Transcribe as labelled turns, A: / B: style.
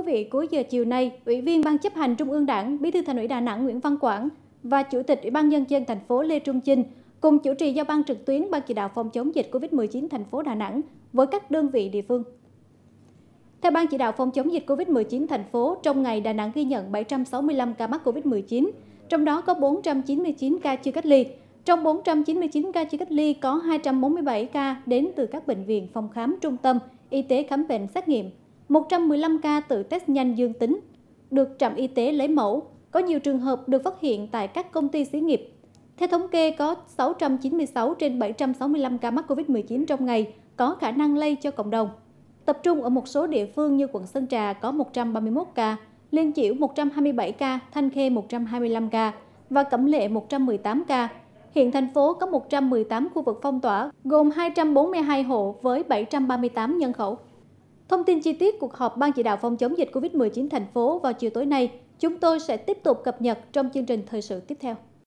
A: quý vị, cuối giờ chiều nay, Ủy viên Ban chấp hành Trung ương Đảng, Bí thư Thành ủy Đà Nẵng Nguyễn Văn Quảng và Chủ tịch Ủy ban nhân dân thành phố Lê Trung Chinh cùng chủ trì giao ban trực tuyến Ban chỉ đạo phòng chống dịch COVID-19 thành phố Đà Nẵng với các đơn vị địa phương. Theo Ban chỉ đạo phòng chống dịch COVID-19 thành phố, trong ngày Đà Nẵng ghi nhận 765 ca mắc COVID-19, trong đó có 499 ca chưa cách ly. Trong 499 ca chưa cách ly có 247 ca đến từ các bệnh viện, phòng khám, trung tâm, y tế khám bệnh xét nghiệm 115 ca tự test nhanh dương tính, được trạm y tế lấy mẫu. Có nhiều trường hợp được phát hiện tại các công ty xí nghiệp. Theo thống kê, có 696 trên 765 ca mắc COVID-19 trong ngày có khả năng lây cho cộng đồng. Tập trung ở một số địa phương như quận Sơn Trà có 131 ca, Liên Chiểu 127 ca, Thanh Khê 125 ca và Cẩm Lệ 118 ca. Hiện thành phố có 118 khu vực phong tỏa, gồm 242 hộ với 738 nhân khẩu. Thông tin chi tiết cuộc họp Ban chỉ đạo phòng chống dịch COVID-19 thành phố vào chiều tối nay, chúng tôi sẽ tiếp tục cập nhật trong chương trình thời sự tiếp theo.